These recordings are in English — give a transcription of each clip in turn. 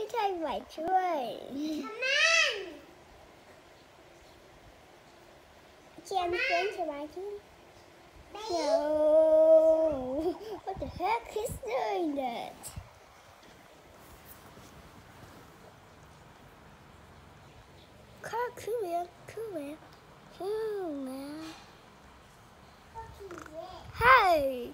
you take my toy? Come on. Can you go to my team? No. What the heck is doing that? Car, cool man, cool man, cool man. Hey!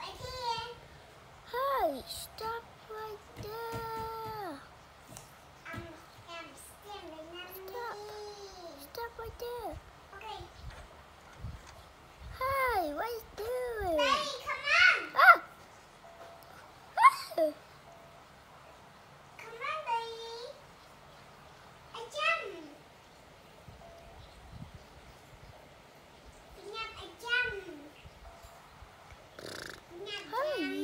Hey, stop right there. Stop right there. Hey, what are you doing? Ah! Ah! Hey,